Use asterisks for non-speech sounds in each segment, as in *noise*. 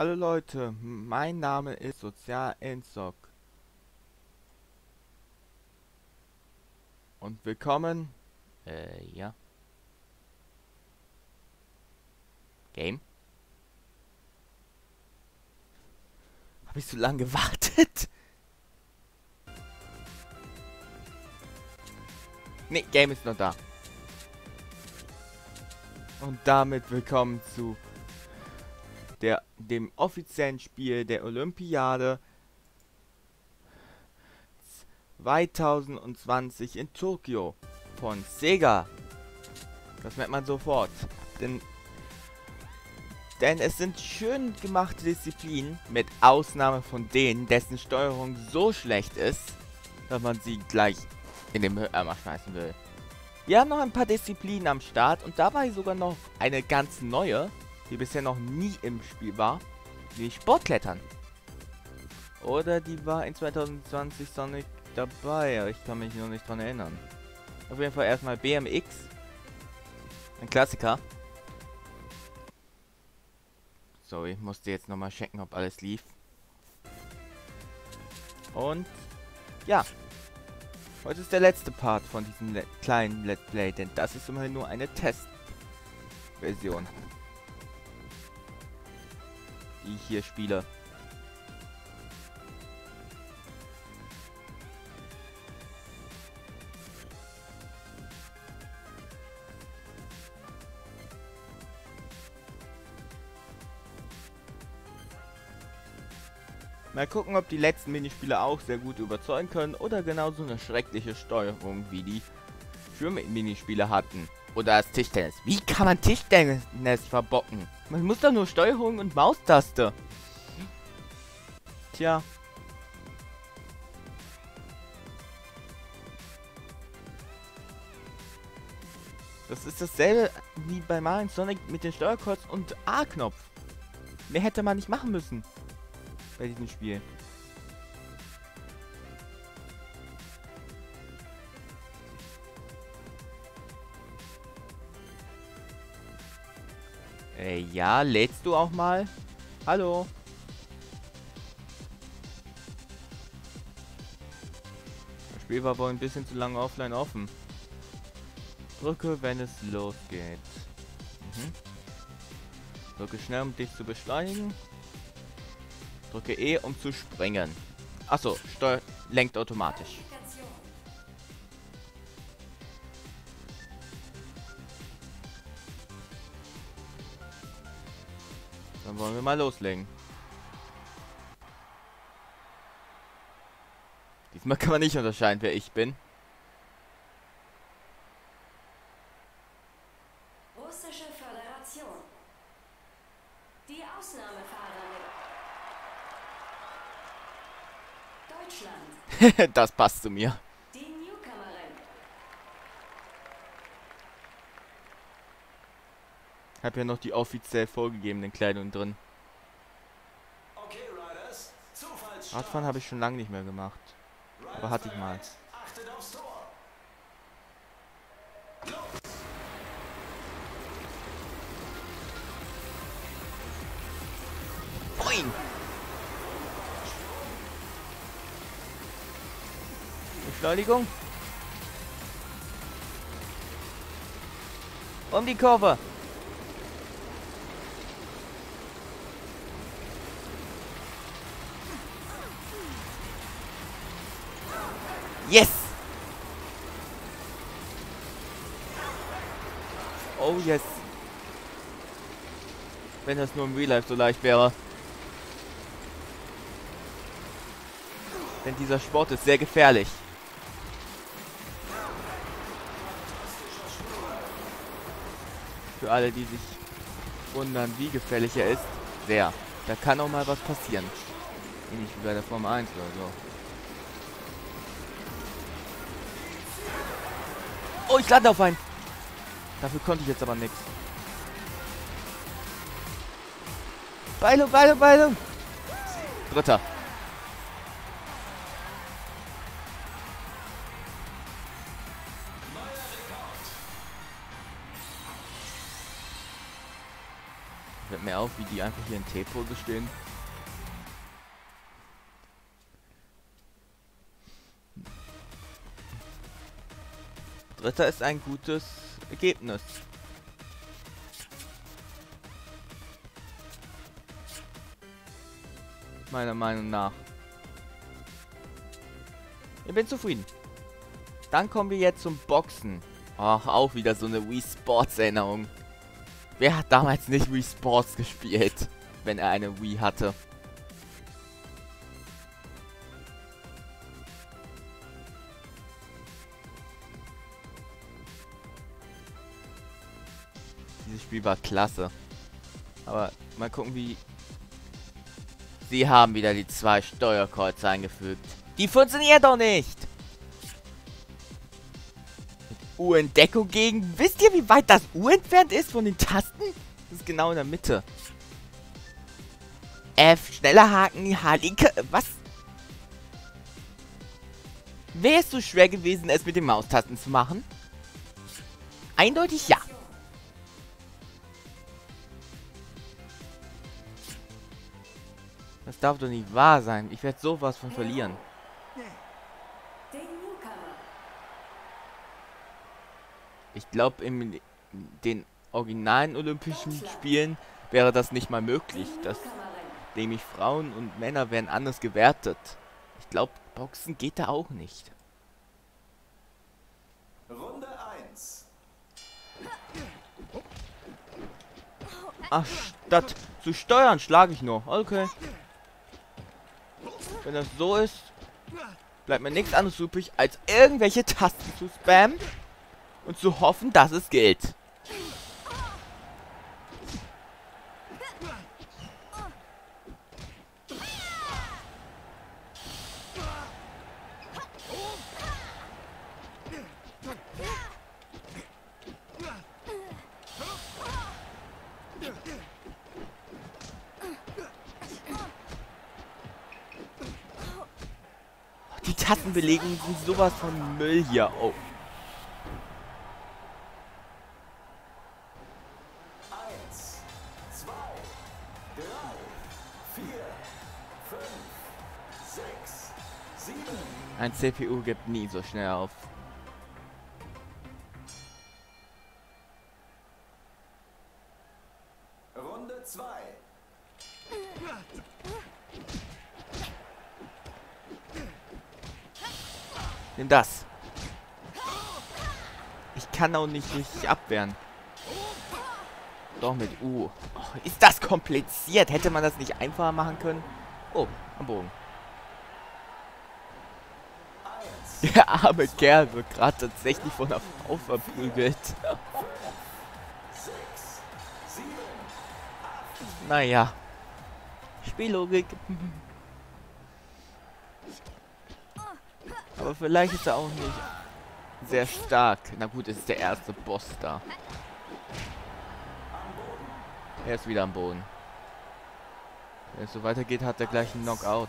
Hallo Leute, mein Name ist Sozial Enzok. Und willkommen. Äh, ja. Game? Hab ich so lange gewartet? Ne, Game ist noch da. Und damit willkommen zu der, dem offiziellen Spiel der Olympiade 2020 in Tokio von Sega. Das merkt man sofort. Denn, denn es sind schön gemachte Disziplinen, mit Ausnahme von denen, dessen Steuerung so schlecht ist, dass man sie gleich in den Mülleimer schmeißen will. Wir haben noch ein paar Disziplinen am Start und dabei sogar noch eine ganz neue, die bisher noch nie im Spiel war, wie Sportklettern. Oder die war in 2020 Sonic dabei, ich kann mich nur nicht dran erinnern. Auf jeden Fall erstmal BMX. Ein Klassiker. Sorry, musste jetzt nochmal checken, ob alles lief. Und ja, Heute ist der letzte Part von diesem Le kleinen Let's Play, denn das ist immerhin nur eine Testversion. Die ich hier spiele. Mal gucken, ob die letzten Minispiele auch sehr gut überzeugen können oder genauso eine schreckliche Steuerung wie die Schwimm-Minispiele hatten. Oder das Tischtennis. Wie kann man Tischtennis verbocken? Man muss doch nur Steuerung und Maustaste. Tja. Das ist dasselbe wie bei Mario Sonic mit den Steuerkreuz und A-Knopf. Mehr hätte man nicht machen müssen bei diesem Spiel. Äh, ja, lädst du auch mal? Hallo? Das Spiel war wohl ein bisschen zu lange offline offen. Drücke, wenn es losgeht. Mhm. Drücke schnell, um dich zu beschleunigen. Drücke E, um zu springen. Achso, lenkt automatisch. Wollen wir mal loslegen. Diesmal kann man nicht unterscheiden, wer ich bin. Russische Föderation. Die Ausnahmefahrerin. Deutschland. *laughs* das passt zu mir. Die Newcomerin. Hab ja noch die offiziell vorgegebenen Kleidung drin. Okay, Riders. Radfahren habe ich schon lange nicht mehr gemacht. aber hatte ich mal. bereit. Achtet aufs Tor. Los. Boing! Beschleunigung. Um die Kurve. Yes! Oh yes. Wenn das nur im Real Life so leicht wäre. Denn dieser Sport ist sehr gefährlich. Für alle, die sich wundern, wie gefährlich er ist, sehr. Da kann auch mal was passieren. Ähnlich wie bei der Formel 1 oder so. Oh, ich lande auf einen. Dafür konnte ich jetzt aber nichts. Beilung, Beilung, Beilung. Dritter. Fällt mir auf, wie die einfach hier in T-Pose stehen. Dritter ist ein gutes Ergebnis. Meiner Meinung nach. Ich bin zufrieden. Dann kommen wir jetzt zum Boxen. Ach, auch wieder so eine Wii Sports Erinnerung. Wer hat damals nicht Wii Sports gespielt, wenn er eine Wii hatte? Spiel war klasse. Aber mal gucken, wie... Sie haben wieder die zwei Steuerkreuze eingefügt. Die funktioniert doch nicht! U in Deckung gegen... Wisst ihr, wie weit das U entfernt ist von den Tasten? Das ist genau in der Mitte. F, schneller Haken, H, linke... Was? Wäre es so schwer gewesen, es mit den Maustasten zu machen? Eindeutig ja. Das darf doch nicht wahr sein. Ich werde sowas von verlieren. Ich glaube, in den originalen Olympischen Spielen wäre das nicht mal möglich. Das, Newcomerin. nämlich Frauen und Männer werden anders gewertet. Ich glaube, Boxen geht da auch nicht. Runde 1. Ach, statt zu steuern, schlage ich nur. Okay. Wenn das so ist, bleibt mir nichts anderes übrig, als irgendwelche Tasten zu spammen und zu hoffen, dass es gilt. Die Tastenbelegungen sind sowas von Müll hier. Oh. 1, 2, 3, 4, 5, 6, 7, Ein CPU gibt nie so schnell auf. Das. Ich kann auch nicht richtig abwehren. Doch mit U. Oh, ist das kompliziert? Hätte man das nicht einfacher machen können? Oh, am Bogen. 1, Der arme Kerl wird gerade tatsächlich von einer Frau verprügelt. 6, 7, Naja. Spiellogik. *laughs* Aber vielleicht ist er auch nicht sehr stark. Na gut, es ist der erste Boss da. Er ist wieder am Boden. Wenn es so weitergeht, hat er gleich einen Knockout.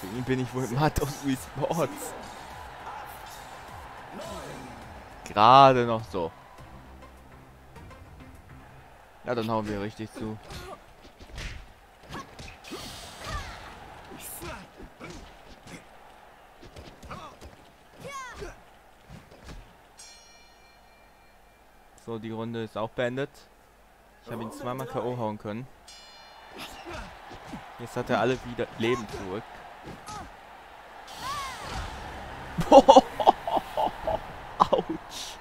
Für ihn bin ich wohl matt aus Wii Sports. Gerade noch so. Ja, dann hauen wir richtig zu. So, die Runde ist auch beendet. Ich habe ihn zweimal K.O. hauen können. Jetzt hat er alle wieder Leben zurück. *laughs* Autsch.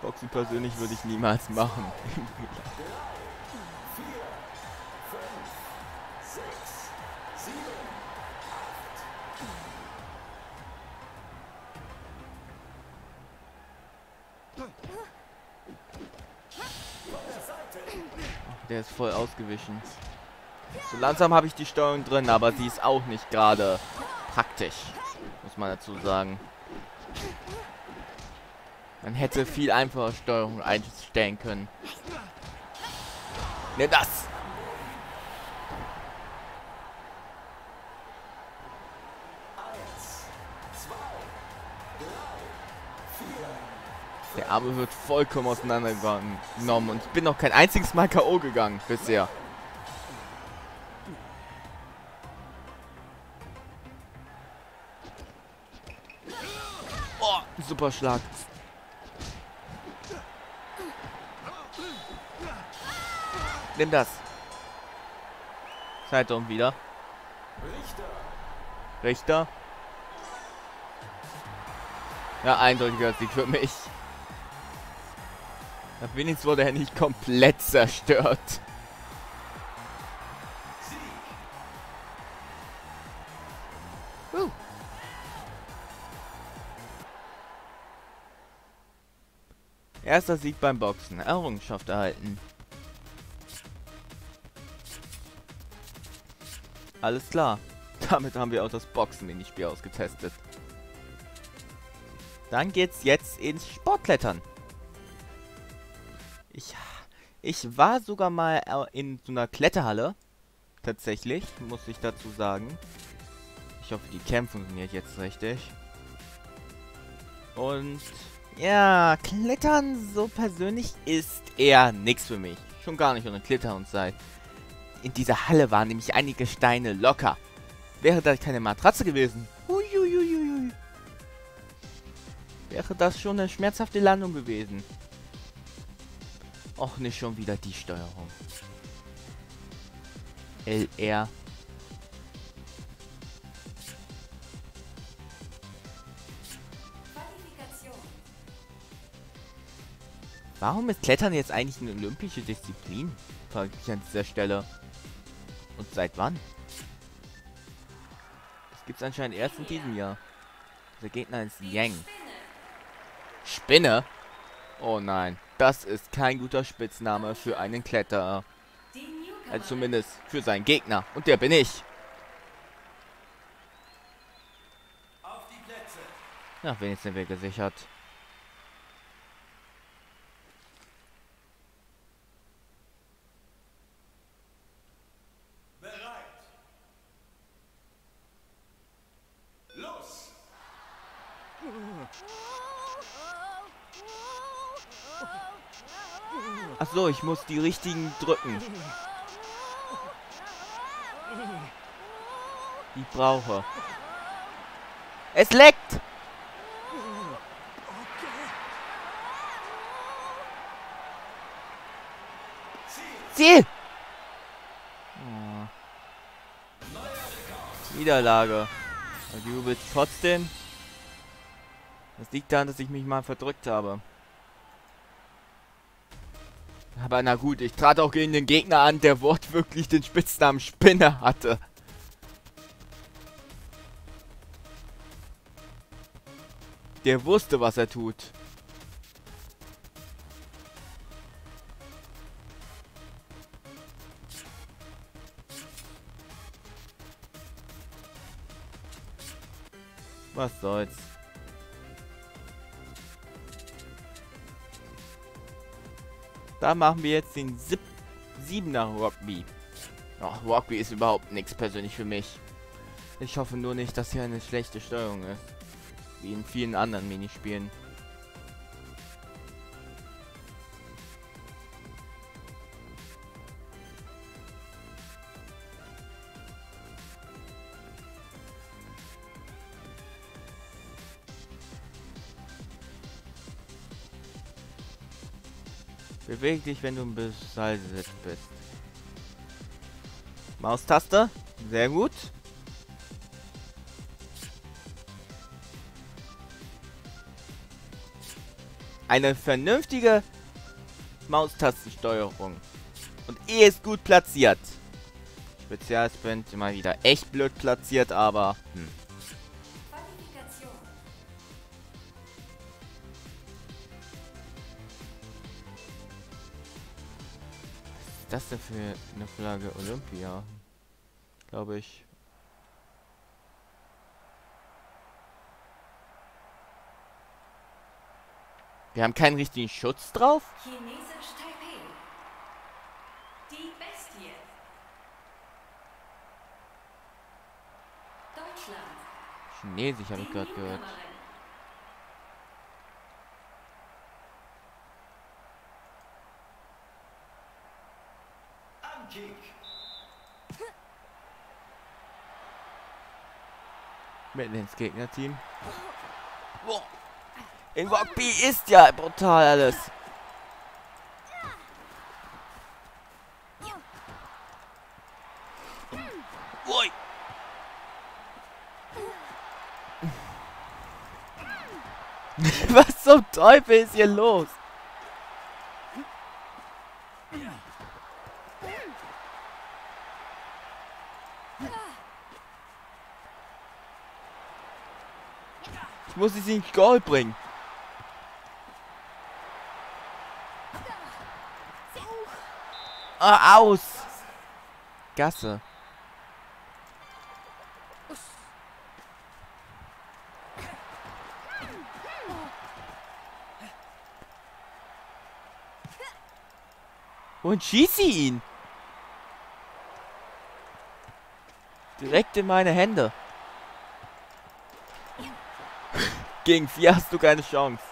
Boxen persönlich würde ich niemals machen. *laughs* Der ist voll ausgewichen. So langsam habe ich die Steuerung drin, aber sie ist auch nicht gerade praktisch. Muss man dazu sagen. Man hätte viel einfacher Steuerung einstellen können. Ne, das! Arme wird vollkommen auseinandergenommen und ich bin noch kein einziges Mal K.O. gegangen bisher. Oh, super Schlag. Nimm das. Zeitung wieder. Richter. Richter. Ja, eindeutiger Sieg für mich. Wenigstens wurde er nicht komplett zerstört. Erster Sieg beim Boxen. Errungenschaft erhalten. Alles klar. *laughs* Damit haben wir auch das Boxen-Minispiel ausgetestet. Dann geht's jetzt ins Sportklettern. Ich, ich war sogar mal äh, in so einer Kletterhalle. Tatsächlich, muss ich dazu sagen. Ich hoffe, die Cam funktioniert jetzt richtig. Und ja, Klettern so persönlich ist eher nichts für mich. Schon gar nicht ohne Kletter und Seil. In dieser Halle waren nämlich einige Steine locker. Wäre da keine Matratze gewesen, huiuiuiui, wäre das schon eine schmerzhafte Landung gewesen. Och, nicht schon wieder die Steuerung. LR. Warum ist Klettern jetzt eigentlich eine olympische Disziplin? Frage ich an dieser Stelle. Und seit wann? Das gibt's anscheinend erst in diesem Jahr. Der Gegner ist Yang. Spinne? Oh nein, das ist kein guter Spitzname für einen Kletterer. Also zumindest für seinen Gegner. Und der bin ich. Auf die Plätze. Na, wenigstens sind wir gesichert. Ich muss die richtigen drücken. Die brauche. Es leckt! Ziel. Oh. Niederlage. Und du jubelst trotzdem. Das liegt daran, dass ich mich mal verdrückt habe. Aber na gut, ich trat auch gegen den Gegner an, der wortwörtlich den Spitznamen Spinne hatte. Der wusste, was er tut. Was soll's. Da machen wir jetzt den sieb siebener Rugby. Ach, Rugby ist überhaupt nichts persönlich für mich. Ich hoffe nur nicht, dass hier eine schlechte Steuerung ist. Wie in vielen anderen Minispielen. Beweg dich, wenn du im Besitzsitz bist. Maustaste. Sehr gut. Eine vernünftige Maustastensteuerung. Und E ist gut platziert. Spezialsprint immer wieder echt blöd platziert, aber... Hm. Das denn für eine Flagge? Olympia. Glaube ich. Wir haben keinen richtigen Schutz drauf? Chinesisch Taipei. Die Bestie. Deutschland. Chinesisch habe ich gerade gehört. Mitten ins Gegnerteam. In Rugby ist ja brutal alles. Ui. *laughs* Was zum Teufel ist hier los? Ich muss sie ins Goal bringen. Ah, aus. Gasse. Und schieße ihn. Direkt in meine Hände. Gegen vier hast du keine Chance.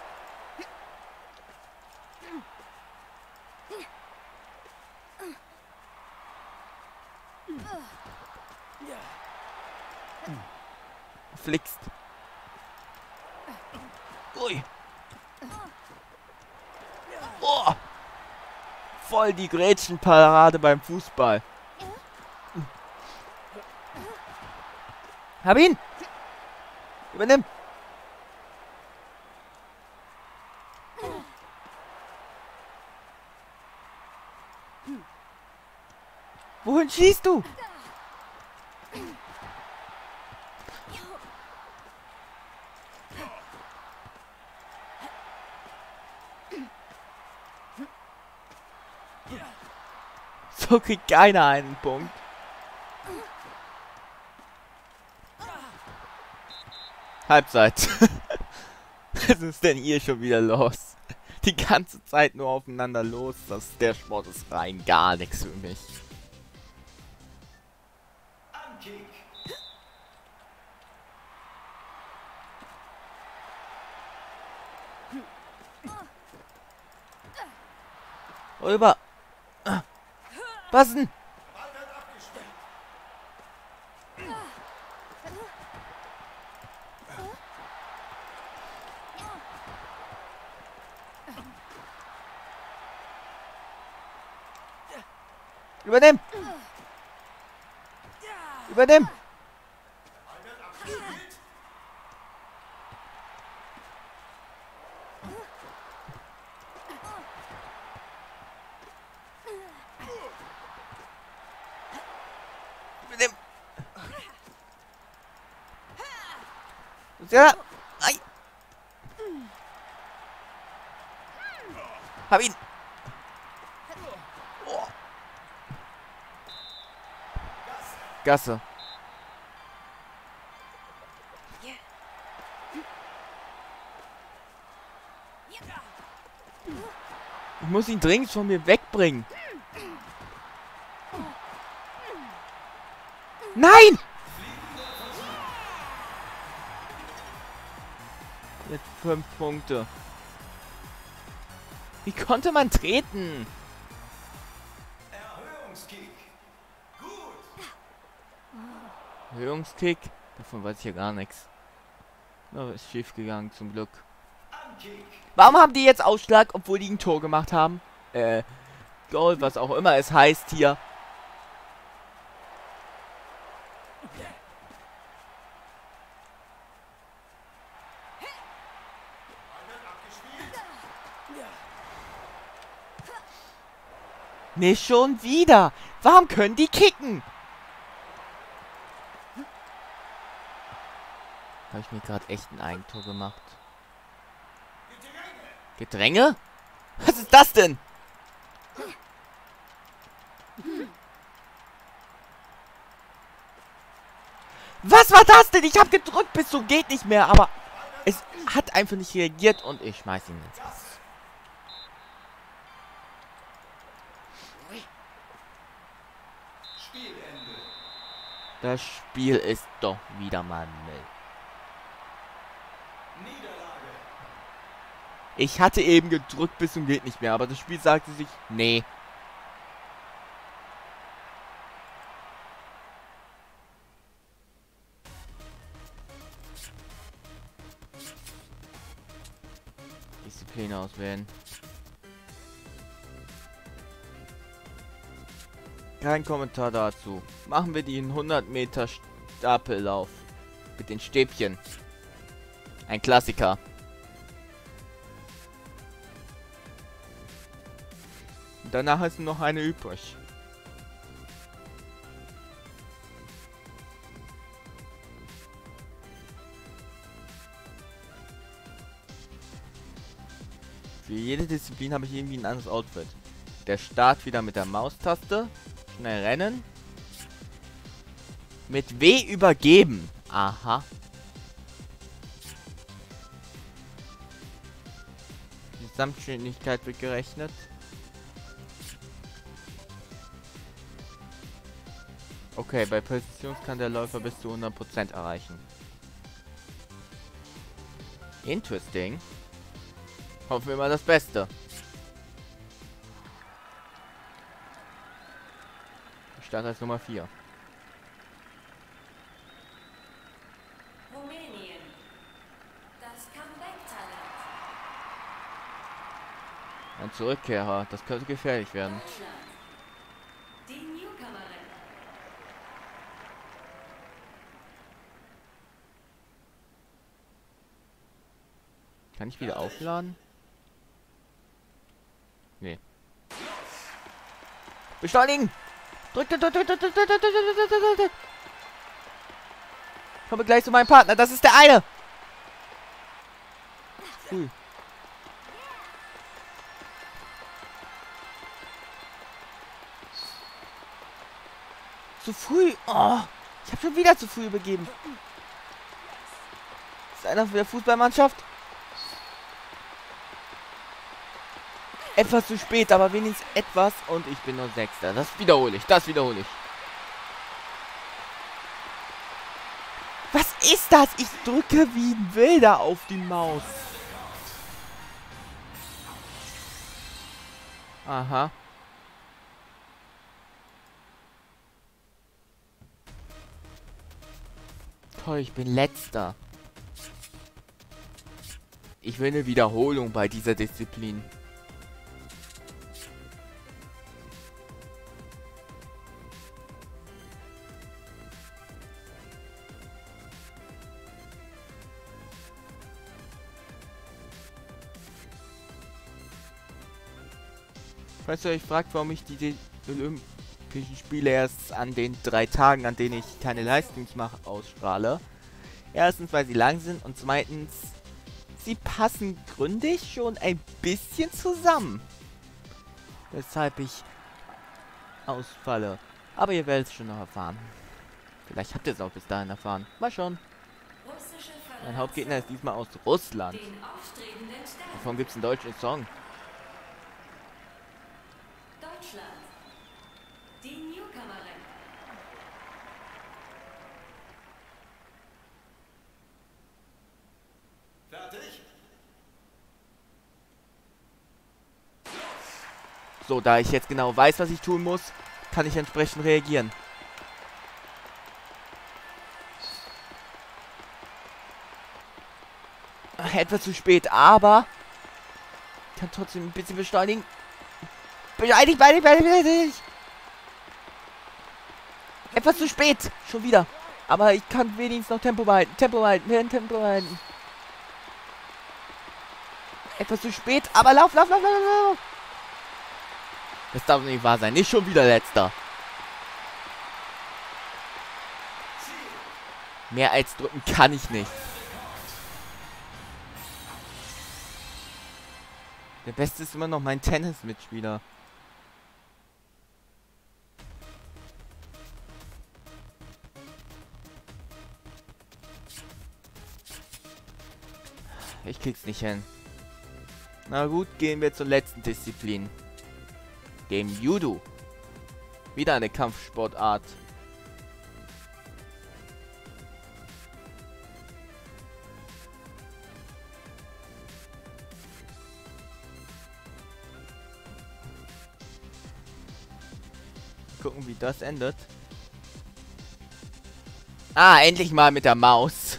Flixt. Ui. Oh. Voll die Grätschenparade beim Fußball. Hab ihn! Übernimm! Wohin schießt du? So kriegt keiner einen Punkt. Halbzeit. *laughs* Was ist denn hier schon wieder los? Die ganze Zeit nur aufeinander los. Das, der Sport ist rein gar nichts für mich. Rüber. Was abgestellt. Übernimm! Übernimm! Ja! Nein! Hab ihn! Oh. Gasse. Ich muss ihn dringend von mir wegbringen. Nein! Mit fünf Punkte. Wie konnte man treten? Erhöhungskick. Gut. Erhöhungskick? Davon weiß ich ja gar nichts. Na, ist schief gegangen zum Glück. Warum haben die jetzt Ausschlag, obwohl die ein Tor gemacht haben? Äh, Goal, was auch immer es heißt hier. Nee, schon wieder. Warum können die kicken? Habe ich mir gerade echt ein Eigentor gemacht. Gedränge. Was ist das denn? Was war das denn? Ich habe gedrückt bis zum geht nicht mehr, aber es hat einfach nicht reagiert und ich schmeiß ihn ins Das Spiel ist doch wieder mal Müll. Ich hatte eben gedrückt bis zum geht nicht mehr, aber das Spiel sagte sich, nee. Disziplin auswählen. Kein Kommentar dazu. Machen wir den 100 Meter Stapellauf. Mit den Stäbchen. Ein Klassiker. Und danach ist noch eine übrig. Für jede Disziplin habe ich irgendwie ein anderes Outfit. Der Start wieder mit der Maustaste. Schnell rennen. Mit W übergeben. Aha. Die Gesamtgeschwindigkeit wird gerechnet. Okay, bei Positions kann der Läufer bis zu 100% erreichen. Interesting. Hoffen wir mal das Beste. Starte als Nummer 4. Rumänien. Das Comeback-Talent. Ein Zurückkehrer. Das könnte gefährlich werden. Deutschland. Die Newcomerin. Kann ich wieder aufladen? Nee. Beschleunigen! Drück, drück, drück, drück, drück, drück, drück, drück, drück, drück, drück. Komme gleich zu meinem Partner. Das ist der eine. Ui. Zu früh. Oh, ich habe schon wieder zu früh übergeben. Ist einer der Fußballmannschaft? Etwas zu spät, aber wenigstens etwas und ich bin nur Sechster. Das wiederhole ich, das wiederhole ich. Was ist das? Ich drücke wie ein Wilder auf die Maus. Aha. Toll, ich bin letzter. Ich will eine Wiederholung bei dieser Disziplin. Falls ihr euch fragt, warum ich die, die Olympischen Spiele erst an den drei Tagen, an denen ich keine Leistungsmache, ausstrahle. Erstens, weil sie lang sind und zweitens, sie passen gründig schon ein bisschen zusammen. Weshalb ich ausfalle. Aber ihr werdet es schon noch erfahren. Vielleicht habt ihr es auch bis dahin erfahren. Mal schon. Mein Hauptgegner ist diesmal aus Russland. Davon gibt es einen deutschen Song. Deutschland. Die Newcomerin. Fertig? So, da ich jetzt genau weiß, was ich tun muss, kann ich entsprechend reagieren. Etwas zu spät, aber ich kann trotzdem ein bisschen beschleunigen. Beschleunigt, beschleunigt, beschleunigt. Etwas zu spät, schon wieder. Aber ich kann wenigstens noch Tempo behalten. Tempo behalten, Tempo behalten. Etwas zu spät, aber lauf, lauf, lauf, lauf, lauf. Das darf nicht wahr sein. Nicht schon wieder letzter. Mehr als drücken kann ich nicht. Der Beste ist immer noch mein Tennis-Mitspieler. Ich krieg's nicht hin. Na gut, gehen wir zur letzten Disziplin dem Judo. Wieder eine Kampfsportart. Gucken, wie das endet. Ah, endlich mal mit der Maus.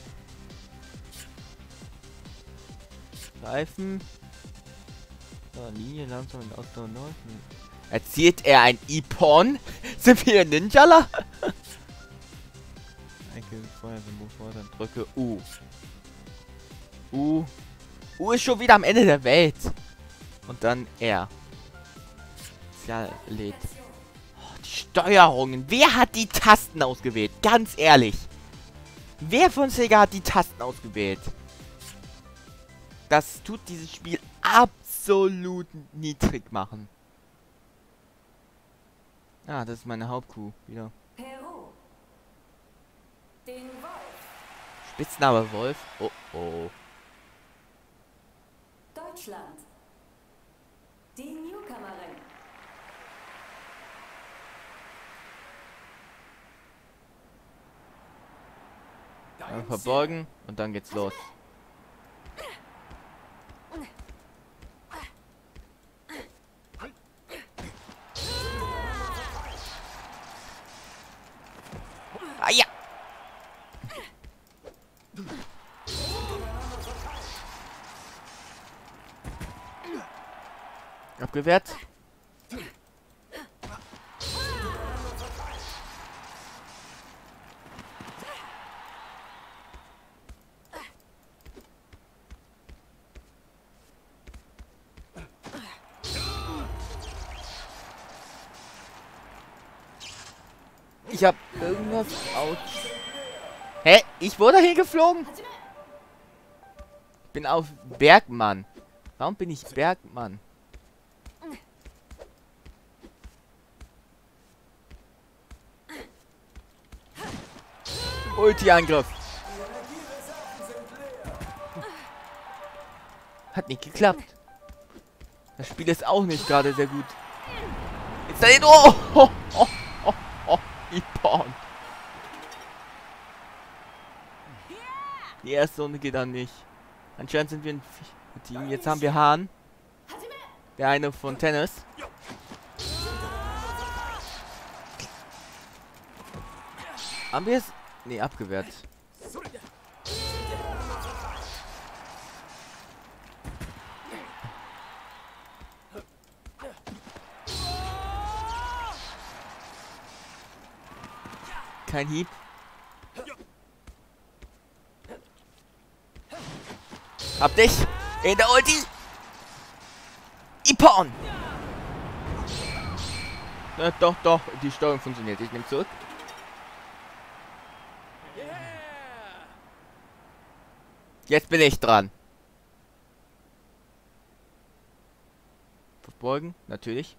Greifen. Ja, Linie langsam in Ausdauer laufen. Erzielt er ein Ipon? *laughs* Sind wir Ninjala? Ecke, Feuersymbol fordern. Drücke U. U. U ist schon wieder am Ende der Welt. Und dann R. Spezial lädt. Oh, die Steuerungen. Wer hat die Tasten ausgewählt? Ganz ehrlich. Wer von Sega hat die Tasten ausgewählt? Das tut dieses Spiel absolut niedrig machen. Ah, das ist meine Hauptkuh. Wieder. Peru. Den Wolf. Spitzname Wolf. Oh oh. Deutschland. Die Newcomerin. Einmal verborgen und dann geht's los. Abgewehrt. Ich hab irgendwas out. Hä? Ich wurde hier geflogen? Ich bin auf Bergmann. Warum bin ich Bergmann? Ulti-Angriff. Hat nicht geklappt. Das Spiel ist auch nicht gerade sehr gut. Jetzt da oh, oh, oh, oh, oh, Ippon. Die erste Runde geht dann nicht. Anscheinend sind wir ein Team. Jetzt haben wir Hahn. Der eine von Tennis. Haben wir es? Nee, abgewehrt. Kein Hieb. Hab dich! In der Ulti! Ippon! Na, doch, doch, die Steuerung funktioniert. Ich nehme zurück. Jetzt bin ich dran. Verbeugen, natürlich.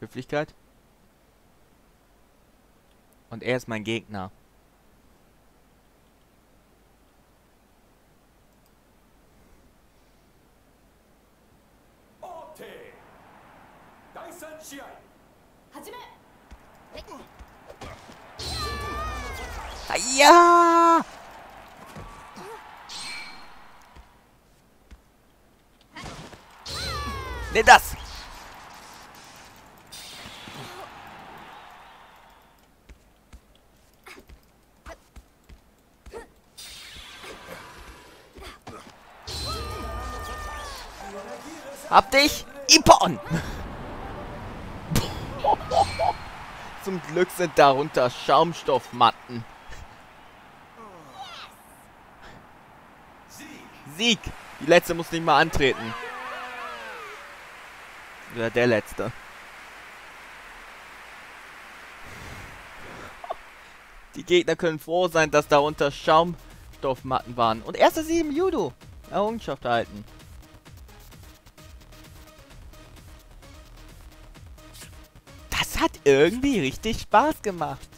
Höflichkeit. Und er ist mein Gegner. Ja! Nimm das! Hab dich! Ippon! *laughs* Zum Glück sind darunter Schaumstoffmatten. Sieg. Sieg! Die letzte muss nicht mal antreten. Oder der letzte. Die Gegner können froh sein, dass darunter Schaumstoffmatten waren. Und erster Sieg im Judo. Errungenschaft erhalten. Das hat irgendwie richtig Spaß gemacht.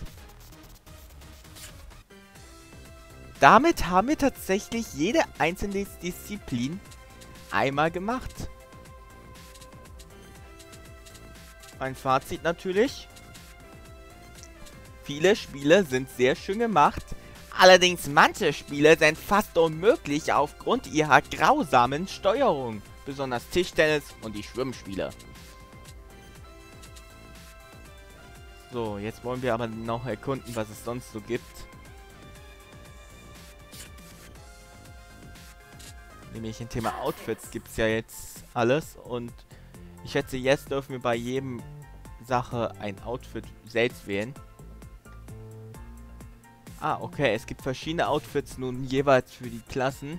Damit haben wir tatsächlich jede einzelne Disziplin einmal gemacht. Mein Fazit natürlich. Viele Spiele sind sehr schön gemacht. Allerdings manche Spiele sind fast unmöglich aufgrund ihrer grausamen Steuerung. Besonders Tischtennis und die Schwimmspiele. So, jetzt wollen wir aber noch erkunden, was es sonst so gibt. nämlich im Thema Outfits gibt es ja jetzt alles und ich schätze, jetzt dürfen wir bei jedem Sache ein Outfit selbst wählen. Ah, okay, es gibt verschiedene Outfits nun jeweils für die Klassen.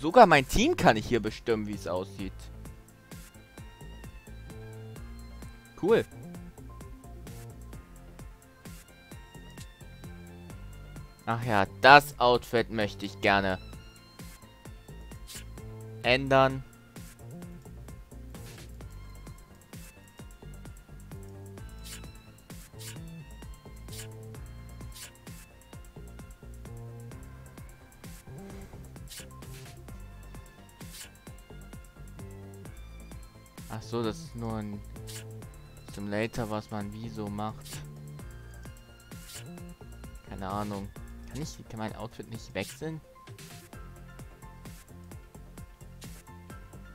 Sogar mein Team kann ich hier bestimmen, wie es aussieht. Cool. Ach ja, das Outfit möchte ich gerne ändern. Nur ein Simulator, was man wie so macht. Keine Ahnung. Kann ich kann mein Outfit nicht wechseln?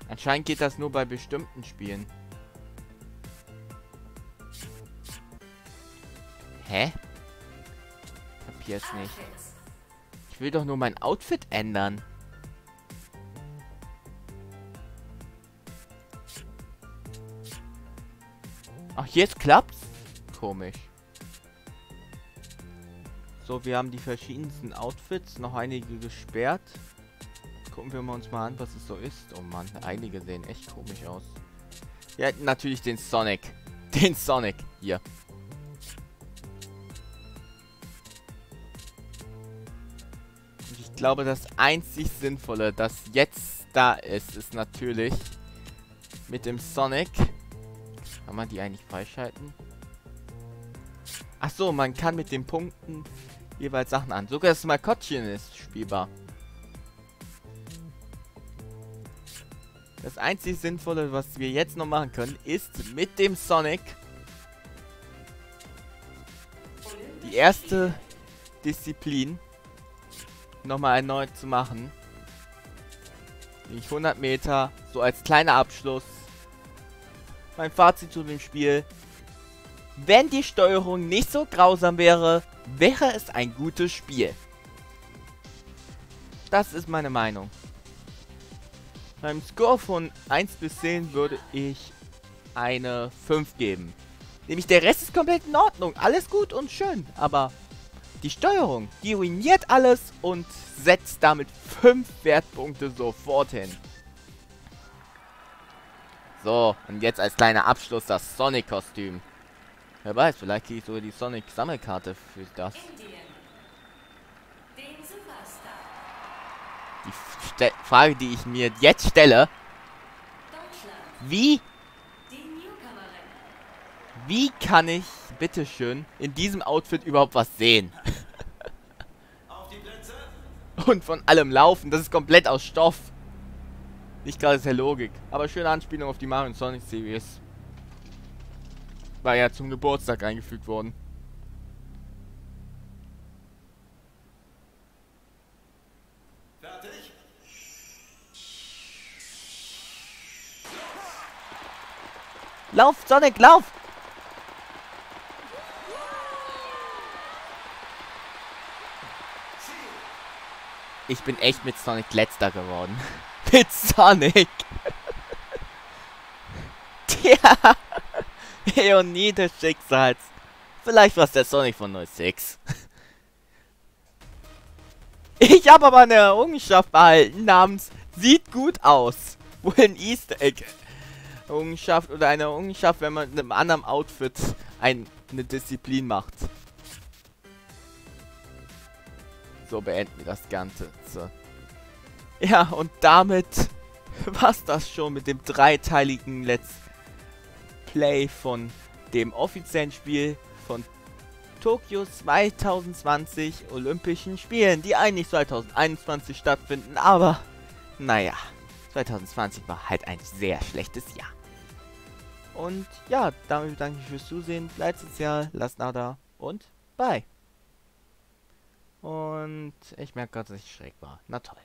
Anscheinend geht das nur bei bestimmten Spielen. Hä? Kapier's nicht. Ich will doch nur mein Outfit ändern. Jetzt klappt's? Komisch. So, wir haben die verschiedensten Outfits, noch einige gesperrt. Gucken wir mal uns mal an, was es so ist. Oh Mann, einige sehen echt komisch aus. Wir hätten natürlich den Sonic. *laughs* Den Sonic. Hier. Und ich glaube, das einzig Sinnvolle, das jetzt da ist, ist natürlich mit dem Sonic. Kann man die eigentlich freischalten? Ach so, man kann mit den Punkten jeweils Sachen an. Sogar das Maskottchen ist spielbar. Das einzig Sinnvolle, was wir jetzt noch machen können, ist mit dem Sonic die erste Disziplin nochmal erneut zu machen. Nämlich 100 Meter, so als kleiner Abschluss. Mein Fazit zu dem Spiel. Wenn die Steuerung nicht so grausam wäre, wäre es ein gutes Spiel. Das ist meine Meinung. Beim Score von 1 bis 10 würde ich eine 5 geben. Nämlich der Rest ist komplett in Ordnung. Alles gut und schön. Aber die Steuerung, die ruiniert alles und setzt damit 5 Wertpunkte sofort hin. So, und jetzt als kleiner Abschluss das Sonic-Kostüm. Wer weiß, vielleicht kriege ich sogar die Sonic-Sammelkarte für das. Die Ste Frage, die ich mir jetzt stelle, wie, wie kann ich, bitteschön, in diesem Outfit überhaupt was sehen? *laughs* Und von allem laufen, das ist komplett aus Stoff. Nicht gerade der Logik. Aber schöne Anspielung auf die Mario und Sonic Series. War ja zum Geburtstag eingefügt worden. Fertig. Lauf, Sonic, lauf! Ich bin echt mit Sonic letzter geworden. Mit Sonic! Tja! Ironie des Schicksals. Vielleicht war es der Sonic von 06. ich habe aber eine Errungenschaft behalten namens Sieht gut aus. Wohl ein Easter Egg. Errungenschaft oder eine Errungenschaft, wenn man mit einem anderen Outfit ein, eine Disziplin macht. So beenden wir das Ganze. So. Ja, und damit *laughs* war's das schon mit dem dreiteiligen Let's Play von dem offiziellen Spiel von Tokio 2020 Olympischen Spielen, die eigentlich 2021 stattfinden, aber naja, 2020 war halt ein sehr schlechtes Jahr. Und ja, damit bedanke ich fürs Zusehen, bleibt sozial, lasst ein da und bye. Und ich merke gerade, dass ich schräg war. Na toll.